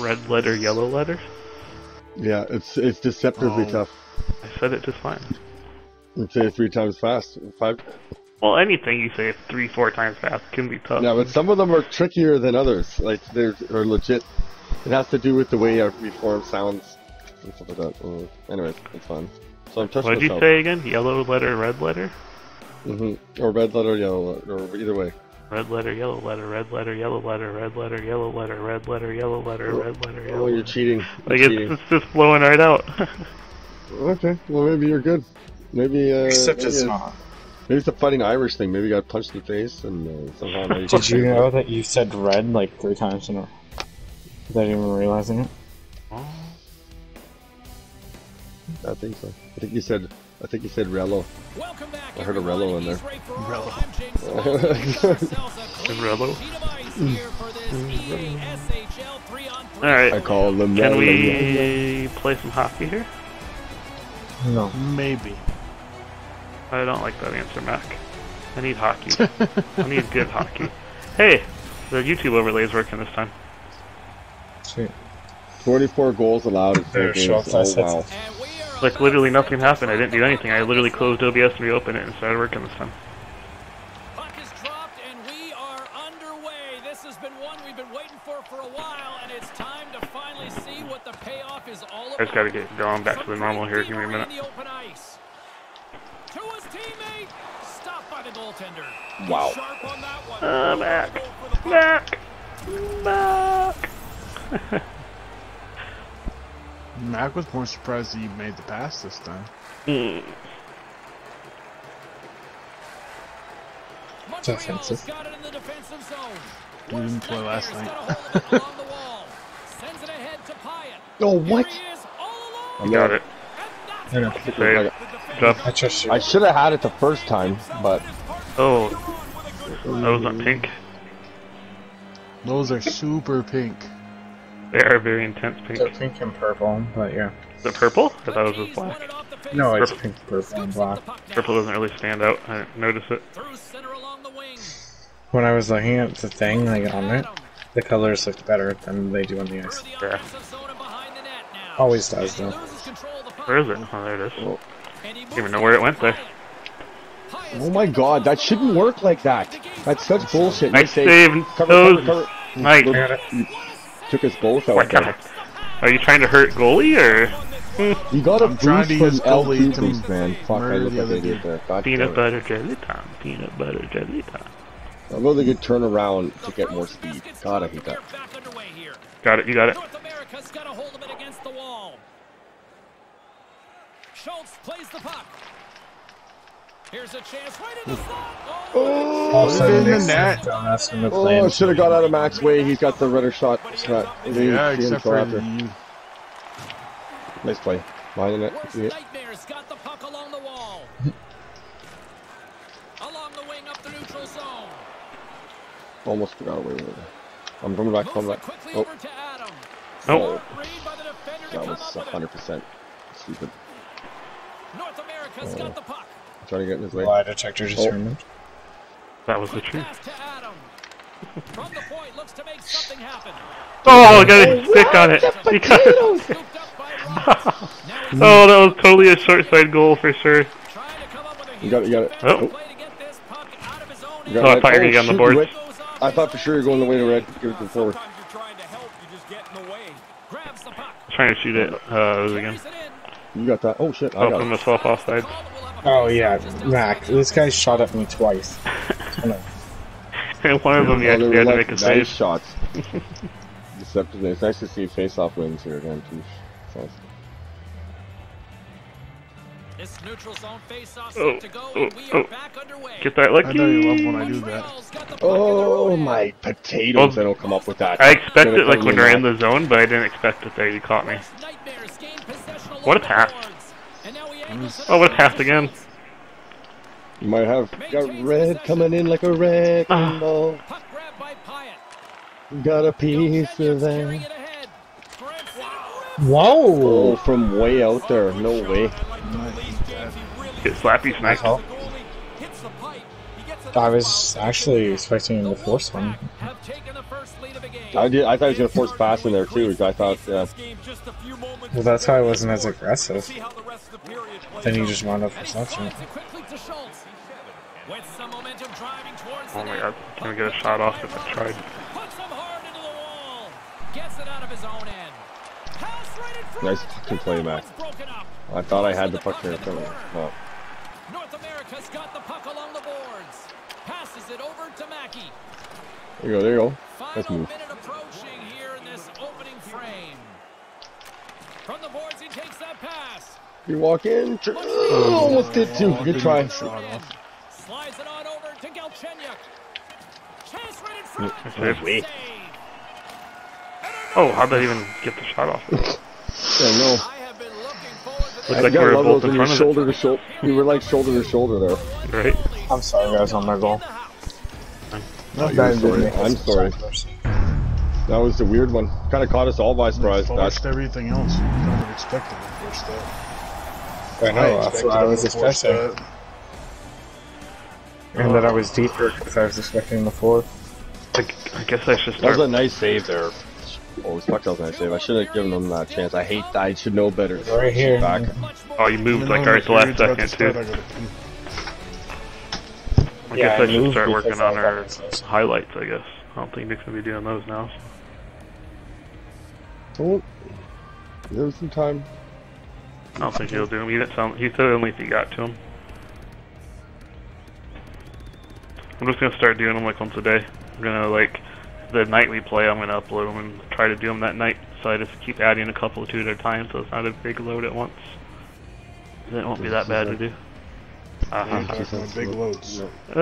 Red letter, yellow letter? Yeah, it's it's deceptively Oh. tough. I said it just fine. Say it three times fast. Five. Well, anything you say three, four times fast can be tough. Yeah, but some of them are trickier than others. Like they're are legit. It has to do with the way our reform sounds and stuff like that. Uh, anyways, it's fun. So I'm touching What did you say again? Yellow letter, red letter? Mm-hmm. Or red letter, yellow, letter, or either way. Red letter, yellow letter, red letter, yellow letter, red letter, yellow letter, red letter, yellow letter, red letter, Oh, yellow you're letter. cheating. You're Like, cheating. it's, it's just flowing right out. Okay, well maybe you're good. Maybe uh, Except maybe it's it's, not. maybe it's a fighting Irish thing. Maybe you got punched in the face and uh, somehow. now Did you know that you said red like three times in a row? Without even realizing it? I think so. I think you said. I think you said Rello. Welcome back, I heard a everyone. Rello in there. He's Ray Ferraro. I'm James Salazar. Clean Rello? sheet of ice here for this mm. EA SHL three-on-three. Alright. I call them. Can we play some hockey here? No. Maybe. I don't like that answer, Mac. I need hockey. I need good hockey. Hey, the YouTube overlay is working this time. Sweet. 24 goals allowed in four games. show size Oh wow. Headsets. And we are Like, literally nothing happened. I didn't do anything. I literally closed OBS and reopened it and started working this time. Puck is dropped and we are underway. This has been one we've been waiting for for a while, and it's time to finally see what the payoff is all about. I just gotta get going back to the normal here. Give me a minute. In the open ice. To his teammate, stopped by the goaltender. Wow. Sharp on that one. Uh, Mac. Goal for the Puck. Mac! Mac! Mac was more surprised that you made the pass this time. Hmm. Montreal's offensive. got it in the defensive zone. You didn't play last night. got a hold of it along the wall. Sends it ahead to Pyatt. Oh what? Here he is, all alone. You got it. And I know. that's Save. Okay. Job. I. I should have had it the first time, but Oh, those are pink. Those are super pink. They are very intense pink. They're pink and purple, but yeah. Is it purple? I thought it was just black. No, it's Purple. pink, purple, and black. Purple doesn't really stand out. I didn't notice it. Through center along the wing. When I was looking at the thing, like on it, the colors looked better than they do on the ice. Yeah. offensive zone and behind the net now. Always does, though. Loses control of the puck. Where is it? Oh, there it is. And he Didn't even know where it went there. Oh my god, that shouldn't work like that. That's such bullshit. Nice say, save. Cover, cover, cover. Nice. I got it. Took us both out. Oh my god. Are you trying to hurt goalie or You got a I'm trying boost to from use goalie L2 to boost, man. Fuck, I look like an idiot there. God peanut damn butter jelly time? Peanut butter jelly time. I really good turnaround to get more speed. God, I hate that. Back underway here. Got it. You got it. North America's got a hold of it against the wall. Schultz plays the puck. Here's a chance right in the hmm. slot. Oh, All of a sudden, in the Nick's net. Don't ask him to Oh, should have got out of Mac's way. He's got the redder shot. shot. Yeah, See him except for after. you. Nice play. Behind the net. Orange See it? Nightmares got the puck along the wall. along the wing up the neutral zone. Almost got away with it. I'm coming back. Moves Coming back. quickly Oh, over to Adams. Oh. Read by the defender to that was up with it. 100% stupid. North America's oh. got the puck. Trying to get in his way. Lie detector just Oh. removed. That was the truth. Adam. From the point, looks to make something happen. Oh, got a stick on it. You got it. Scooped up by Ross. Now he's Oh, that was totally a short side goal for sure. trying to come up You got it. You got it. Oh. to get this puck out of his own You got Oh, I it. thought you were gonna on the shoot, board. went- I thought for sure you're going the way to red. Give it to you're trying to help, you just get in the way. Grabs the puck. Trying to shoot it. Uh, it was again. Carries it in. You got that. Oh shit, I Oh, got from it. the self offside. Call that we'll have a Oh yeah, Mac. This guy shot at me twice. I know. And one of them, you Oh, actually they had were to like make a nice save. shots. Deceptive. It's nice to see face-off wins here again too. So, This neutral zone face-off Oh, set to go, oh, and we are oh. back underway. Get that I lucky. know you love when I do that. Montreal's got the puck in their oh my potatoes! Well, I don't come up with that. I expect it like when in we're in the zone, but I didn't expect it there. You caught me. West Nightmares gain possession along What a the pass. boards. And now he angles it Oh, what a over again. You might have got red coming in like a wrecking Ah. ball. Puck grabbed by Pyatt. Got a piece of carrying that. it Oh, Whoa! from way out there. No way. Get slappy sniped. Asshole. I was actually expecting him to force one. have taken the first lead into the game. I did. I thought he was gonna force pass in there too. I thought. Yeah. Well, that's why I wasn't as aggressive. See how the rest of the period plays Then you out. just wound up And he reception. slides it quickly to Schultz. With some momentum driving towards Oh my god, can't get a shot off if I tried. Puts him hard into the wall. Gets it out of his own end. Pass right in front. Nice fucking play, And that Mac. one's broken up. I thought I had the puck there. Come on. Oh. North America's got the puck along the boards. Passes it over to Mackey. There you go. There you go. Nice Final move. minute approaching here in this opening frame. From the boards, he takes that pass. You walk in. tr- Oh, almost did too. Good didn't try. get the Shot off. Slides it on over to Galchenyuk. Chance right in front. Save. Save. Oh, how'd that even get the shot off? Looks Yeah, no. I have been looking forward to. I like we gotta were love both those in when you're front of shoulder to shoulder. You were like shoulder to shoulder there. right? I'm sorry, guys, on my goal. No, you're sorry. I'm sorry. That was the weird one. Kind of caught us all by surprise. That's Forced everything else. You kind of expected the first step. I know, that's what I was expected the expecting. first step. And that I was deeper because I was expecting the fourth. I, I guess I should start. that was a nice save there. Oh, fuck, that was a nice save. I should have given them that chance. I hate that. I should know better. Right here. Back. Oh, you moved like No, right at the last periods about to second too. Gotta pee. I Yeah, guess I I should start working on our access. highlights. I guess I don't think Nick's gonna be doing those now. Oh, give him some time. I don't think he'll do them. He didn't sound. He said only if he got to them. I'm just gonna start doing them like once a day. I'm gonna like the night we play. I'm gonna upload them and try to do them that night. So I just keep adding a couple two at a time, so it's not a big load at once. Then it won't be that bad to do. Uh-huh. Big loads.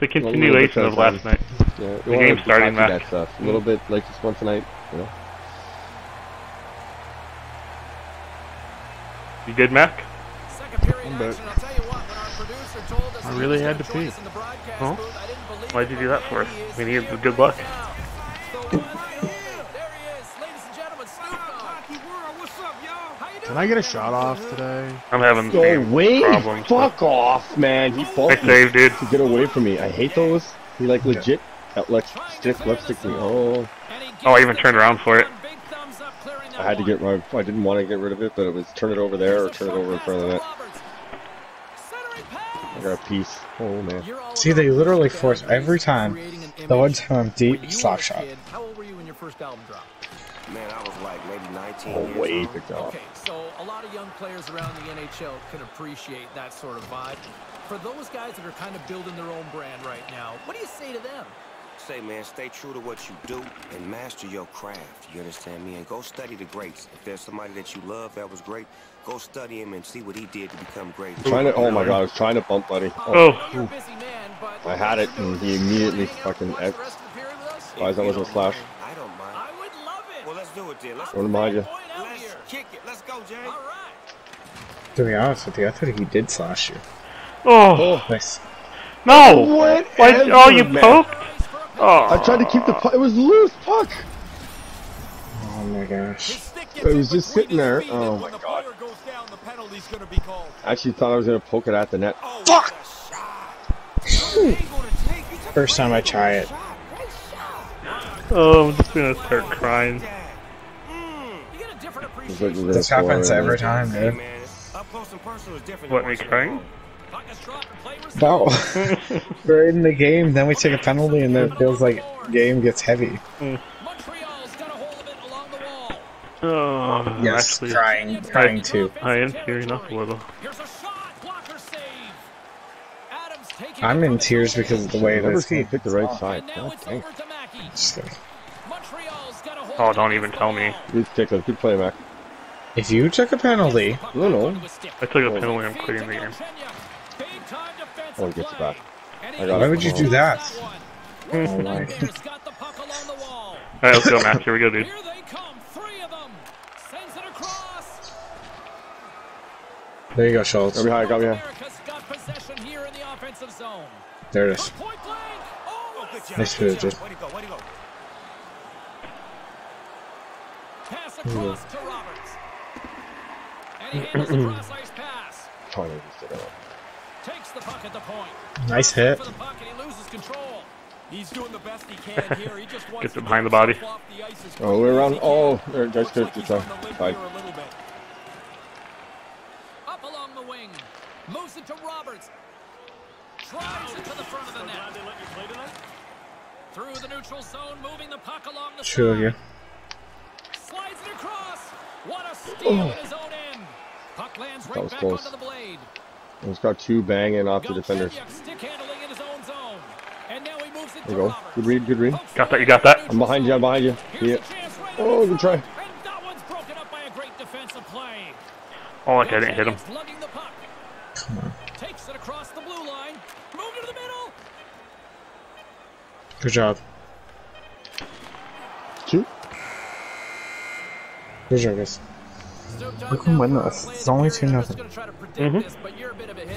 the continuation of last night. Yeah, The game's starting, Mac. That stuff. A little bit like just once a night. You know. You good, Mac? Second period I'm back. I'll tell you what, when our producer told us I really had gonna pee. us in the broadcast Huh? booth, I didn't believe Why'd you do that for? us? We I mean, he here had good luck. Can I get a shot off today? I'm having the Go same away! problems. but- Fuck off, man. He I faulted saved, dude. to get away from me. I hate those. He like legit got like stiff lipstick me. Oh, Oh, I even turned around for it. one big thumbs up, clearing that I had to get my. I didn't want to get rid of it, but it was turn it over there or turn it over in front of the net. Centering I got a piece. Oh man. See, they literally force every time. The one image. time I'm deep, you slap shot. How old were you when your first album dropped? Man, I was like maybe 19 Oh years wait, old. good job. Okay, so a lot of young players around the NHL can appreciate that sort of vibe. For those guys that are kind of building their own brand right now, what do you say to them? Say, man, stay true to what you do and master your craft. You understand me? And go study the greats. If there's somebody that you love that was great, go study him and see what he did to become great. Trying to. Oh my god, I was trying to bump, buddy. Oh, Oh, You're a busy man, but I had it, and he immediately fucking. Watch the rest of the period with us? Why is that wasn't a slash? I don't mind. I would love it. Well, let's do it then. Let's, What am I you? Point out let's here. kick it. Let's go, Jay. All right. To be honest with you, I thought he did slash you. oh, oh Nice. no! Whatever, Why? Oh, you man. poked? Oh, I tried to keep the puck. It was loose puck. Oh my gosh. It was just sitting there. Oh my god. I actually thought I was gonna poke it at the net. Oh, Fuck! First time I try it. oh, I'm just gonna start crying. Like appreciation. we were This happens score, every then- time, dude. man, up close and personal is different. What, than me crying? the Puck is dropped and play resumed. No. We're in the game, then we take a penalty, and then it feels like game gets heavy. Montreal's got a hold of it along the wall. Oh, Yes, actually, crying, crying too. I am tearing up a little. Here's a shot. Blocker save. Adams taking I'm in tears because of the way Never this seen game. it the right side. And now God it's dang. over to Mackey. Just like, Montreal's got a hold Oh, don't even tell me. wall. Good tickle. Good play, Mac. If you took a penalty, Puck No, no. onto his stick. I took a penalty. I'm quitting the game. Galchenyuk. Big time defensive Oh, he gets it back. I got why it. would you do oh. that? Oh my. Warriors got the puck along the wall. All right, let's go, Matt. Here we go, dude. Here they come, three of them. Sends it across. There you go, Schultz. Got me high. Got me high. America's got possession here in the offensive zone. There it is. Point blank. Oh, what a Good job. Nice good food, dude. Eh? Way to go. Way to go. pass across to Nice hit. For the puck and he loses control. He's doing the best he can here. He just wants Gets it behind get the body. the Oh, we're around. Oh, can. there, guys, Looks good. like he's Good on the limp Side. here a little bit. Up along the wing. Moves it to Roberts. Drives it to the front of the net. Through the neutral zone, moving the puck along the Two of side. you. Slides it across. What a steal oh. in his own end. Puck lands right was back close. onto the blade. It's got two banging off the defenders. Stick handling in his own zone. And now he moves it There you go. Roberts. Good read, good read. Got that, you got that? I'm behind you, I'm behind you. Here's Yeah. right Oh, good try. And that one's broken up by a great defensive play. Oh, like I didn't hit him. The puck. Come on. Takes it across the blue line. Moved to the middle. Good job. Two. Good job, guys. Stoked on We can win this. It's only period. 2-0. I'm just gonna try to predict Mhm. this, but you're a bit of a hit.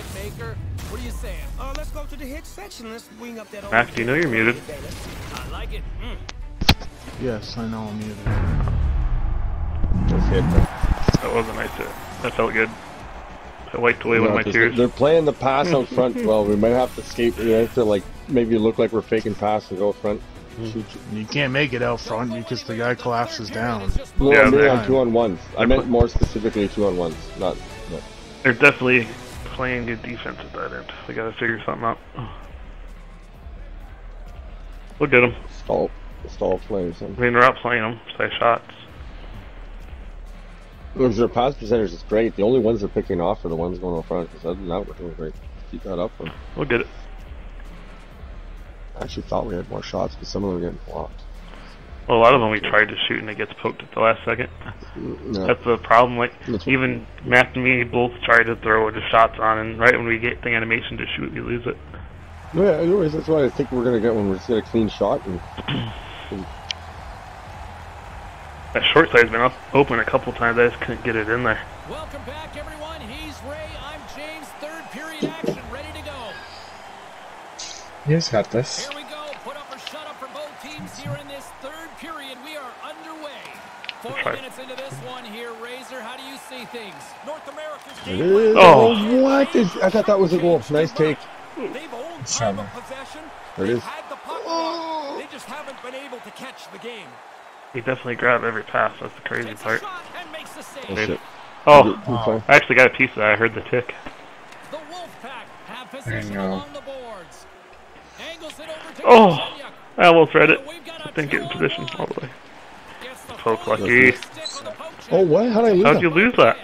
What are you saying? Uh, let's go to the hit section. Let's bring up that old Max, do you know you're muted? I like it. Mm. Yes, I know I'm muted. Just hit. That was a nice hit. That felt good. I wiped away one of my Just- tears. They're playing the pass out front. Well, we might have to skate. We have to like maybe look like we're faking pass and go front. Shoot. You can't make it out front because the guy collapses down. No, Yeah, I'm they- on two on ones. I meant more specifically two on ones, not. not They're definitely playing good defense at that end. We gotta figure something out. We'll get them. stall, stall play or I something. mean, we're out playing them. Play shots. Because their pass percentage is great. The only ones they're picking off are the ones going up front. Because other than that, we're doing great. Keep that up. And We'll get it. I actually thought we had more shots, but some of them were getting blocked. Well, a lot of them we tried to shoot and it gets poked at the last second. Mm, yeah. That's the problem. Like That's even Matt and me both tried to throw the shots on, and right when we get the animation to shoot, we lose it. No, yeah, anyways, that's what I think we're gonna get when we just get a clean shot. And That short side's been up, open a couple times. I just couldn't get it in there. Welcome back, everyone. He's Ray. You guys got this. Here we go. Put up or shut up for both teams here in this third period. We are underway. 40 right. minutes into this one here, Razor. How do you see things? North America's it is. Oh. Oh, what? Is, I thought that was a goal. Nice take. They've owned time of possession. There it They've is. had the puck. Oh. They just haven't been able to catch the game. He definitely grabbed every pass. That's the crazy Takes part. shot and makes the save. Oh, shit. Oh, I actually got a piece of that. I heard the tick. The Wolfpack have There possession you go. along the boards. Angles it over to Oh. I almost read it. We've got Didn't get in position all the way. Gets Poke lucky. stick on the poke check. Oh, what? How did I lose How'd that? you lose that?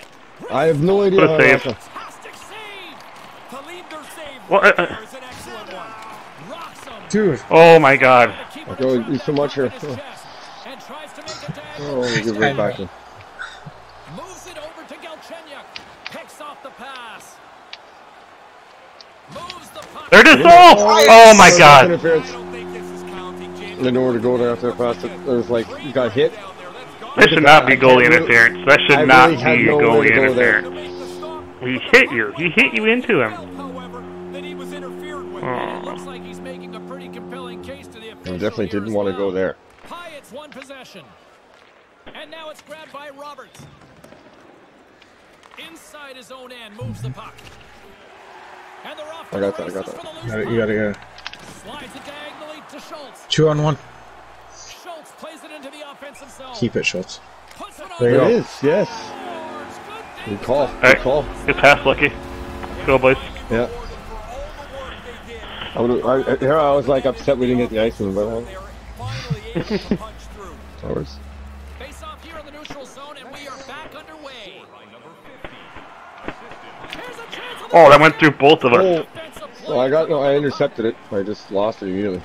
I have no idea. What a save. lost that. Fantastic save. To lead their save What? right Uh, there is an excellent one. Rocks him. Dude, Oh my god. The keeper I'll go traps so much here. in his chest And tries to make a tag. Oh, we give right back in. Moves it over to Galchenyuk. Picks off the pass. Moves the puck. There it is. Oh! Oh my god. Interference. I don't think this is counting, James. I didn't know where to go there after I passed it. Was like, you got hit. Down there. That should not be I goalie really- interference. That should not really had be nowhere goalie to go there. interference. Make. He hit you. He hit you into him. Felt, however, that he was interfered with. Oh. Looks like he's making a pretty compelling case to the official I definitely didn't want to go there. Hyatt's one possession. And now it's grabbed by Roberts. Inside his own end, moves the puck. And they're off I got that, I got that. you gotta, you gotta go. Slides diagonally to Schultz. Two on one. Schultz plays it into the offensive zone. Keep it, Schultz. Puts it There you It go. is, yes. boards. Good Good call. Hey. Good call. Good pass, Lucky. Go, boys. Yeah. For all the work they did, I. I, here I was like upset we didn't get the icing, but uh, Oh, that went through both of us. Oh, defensive well, I got no. I intercepted it. I just lost it immediately.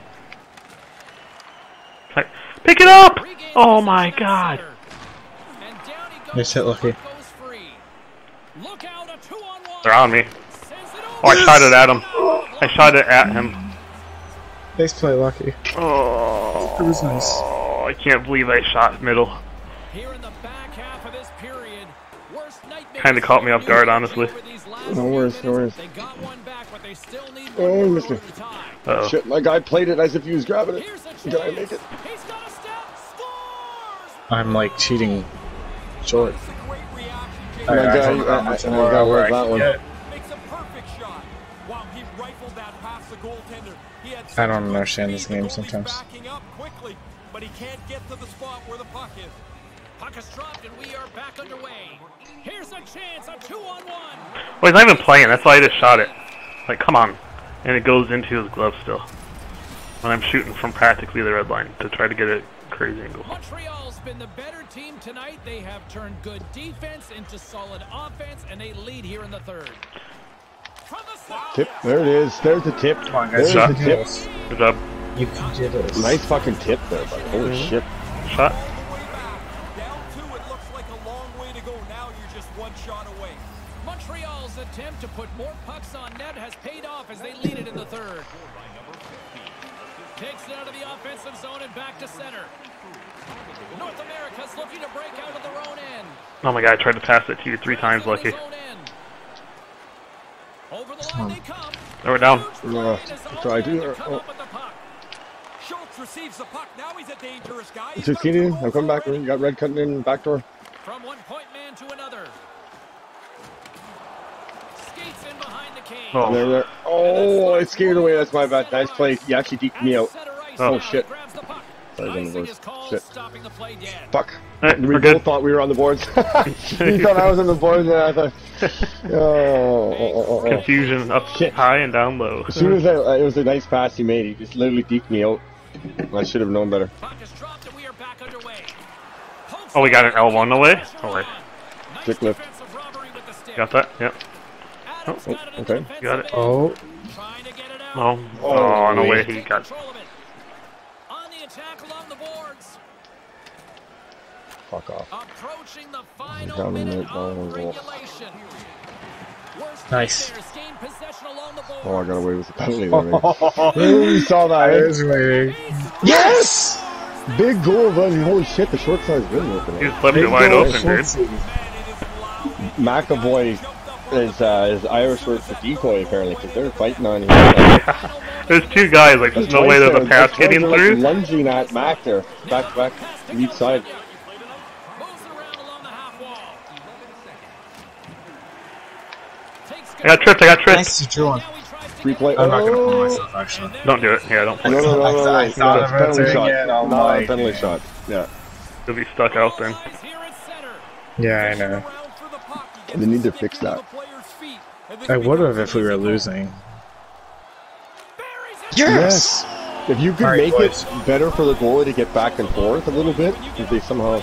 Pick it up! Oh my god. center. And down. Nice hit, Lucky. Puck goes free. Look out, a two-on-one. They're on me. Oh, I shot it at him. I shot it at him. Nice play, Lucky. Oh, It was nice. Oh, I can't believe I shot middle. Here in the back half of this period, worst nightmare Kinda caught me off guard, honestly. Over these last No worries, no worries. They got one back, but they still need Oh, one missed to it. tie. Uh-oh. Shit, my guy played it as if he was grabbing it. Here's a chance. Did I make it? He's got a step. Scores. I'm like cheating short. It's a great reaction, My I- uh, I guy, don't I, I, got where where that one. get. Makes a perfect shot. Wow, he rifled that past the goaltender. He had I don't understand this game sometimes. Backing up quickly, but he can't get to the spot where the puck is. Puck is dropped and we are back underway. Here's a chance, a two-on-one. Well, he's not even playing. That's why I just shot it. Like, come on. And it goes into his glove still. And I'm shooting from practically the red line to try to get a crazy angle. Montreal's been the better team tonight. They have turned good defense into solid offense, and they lead here in the third. From the side. Tip. There it is. There's the tip. Come on, guys. There's You the tip. Good job. You can it. Nice fucking tip there, buddy. Holy Mhm. shit. Shot. Looks like a long way to go. Now you're just one shot away. Montreal's attempt to put more pucks on net has paid off as they lead it in the third. Takes it out of the offensive zone and back to center. North America's looking to break out of their own end. Oh my god, I tried to pass it to you three times, lucky. his own end. Over the line they come. They were down. Huge Yeah, play as I do- Owen oh. up with the puck. Schultz receives the puck. Now he's a dangerous guy. It's He's just got two kidding. I'm goals coming back. already. You got red cutting in back door. From one point man to another. Skates in behind the cage. Oh. There, there. Oh, I scared away. That's my bad. Nice play. You actually deked me out. Oh, shit. The puck. Sorry, then it Icing was- is called, shit. the play dead. Fuck. Alright, We both thought we were on the boards. you thought I was on the boards, and I thought, oh, oh, oh, oh, oh. Confusion up Shit. high and down low. As soon as I, uh, it was a nice pass he made, he just literally deked me out. I should have known better. Puck is dropped and we are back underway. Pokes Oh, we got an it L1 away? Nice Oh, wait. Quick lift. defensive robbery with the stick. Got that? Yep. Adams Oh, got it into okay. Got it. Oh, Trying to get it out. Oh, Oh, oh, no way he got. it. On the attack along the boards. Fuck off. Approaching the final minute of regulation. Worst Nice. players gain possession along the boards. Oh, I got away with the penalty there, man. we saw that. I eh? was waiting. Yes! Big goal, buddy. Holy shit, the short side's been working. He out. just left it Big wide open, dude. McAvoy is uh, is Irish word for decoy apparently because they're fighting on here. There's two guys, like, there's no way there's a pass getting like, through. lunging at Mac there, back to back, each side. Moves it around along the half wall. Takes I got tripped, I got tripped. Nice, you drew one. Now he tries to Free get play. I'm not gonna pull Oh! myself, actually. Don't do it. Yeah, don't play. No, no, no, no, no. I no, thought it's penalty shot. it, I'm No, like- penalty shot. Yeah. You'll be stuck out then. Eyes here at center. Yeah, I know. They need to fix that. I would have if we were losing. Buries it. Yes. If you could All right, make boys. it better for the goalie to get back and forth a little bit, if they somehow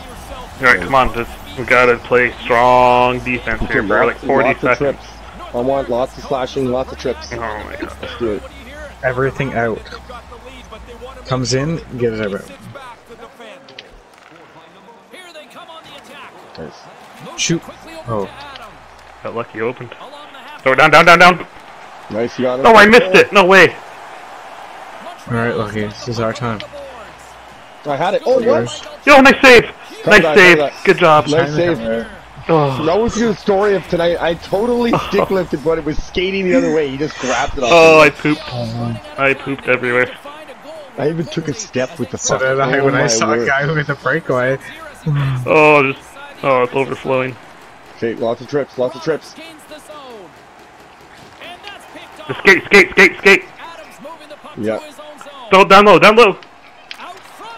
Alright, come on, just we gotta play strong defense here for like 40 seconds. trips. I want lots of slashing, lots of trips. Oh my god. Let's do it. Everything out. Comes in, get it out. Here they come on the attack. Nice. Shoot. Oh. to Adam. Got lucky opened. Along Throw it down, down, down, down. Nice, you got it. Oh, I missed it. No way. Alright, Lucky, this is our time. I had it. Oh, what? Yours. Yo, nice save. Nice save. Good job. Nice save. Oh. That was the story of tonight. I totally stick lifted, but it was skating the other way. He just grabbed it off. Oh, I me. pooped. I pooped everywhere. I even took a step with the So fuck. did I oh, when I my saw a guy with a breakaway. Hmm. Oh, just oh, it's overflowing. Okay, lots of trips, lots of trips. Gains the zone. And that's picked Just off. skate, skate, skate, skate. Adams moving the puck Yeah. to his own zone. Down low, down low.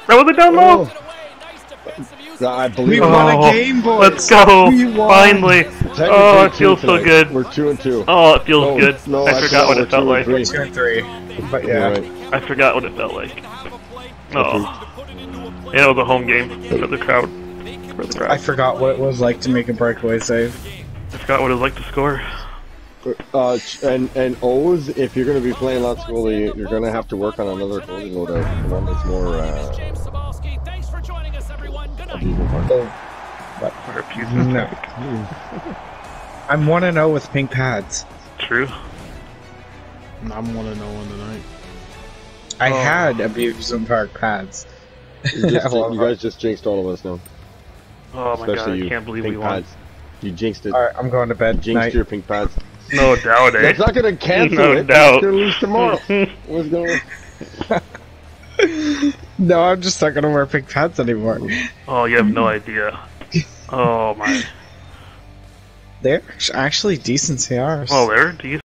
That was it down low. Oh. I believe We it. won a Oh, game, boys. Let's go. We. Finally. Oh, it two feels so good. We're two and two. Oh, it feels No, good. no, I I forgot what it felt two and like. three. Two and three. But yeah. All right. I forgot what it felt like. Oh. Yeah, it was a home game for the crowd. For the crowd. I forgot what it was like to make a breakaway save. I forgot what it was like to score. Uh, and and O's, if you're going to be playing lots of goalie, you're going to have to work on another goalie loadout. One that's more. Uh, us, everyone. Good night. even fun. No. I'm 1 and 0 with pink pads. True. I'm one to know on tonight. I Oh. had amusement park pads. You, just, you guys just jinxed all of us now, Oh my god, especially I you. can't believe pink we won. pads. You jinxed it. Alright, I'm going to bed. Jinxed Night. your pink pads. No doubt, eh? That's not going to cancel No it. doubt. It's going to lose tomorrow. What's going No, I'm just not gonna wear pink pants anymore. oh, you have no idea. Oh my. They're actually decent CRs. Well, oh, there. Do you